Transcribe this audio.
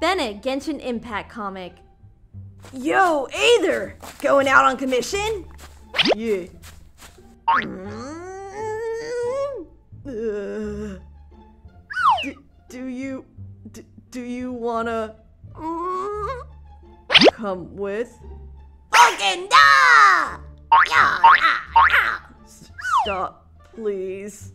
Bennett, Genshin Impact comic. Yo, Aether Going out on commission? Yeah. Uh, mm. do, do you. Do, do you wanna mm, come with? Fucking da! Yeah, ah, ah. Stop, please.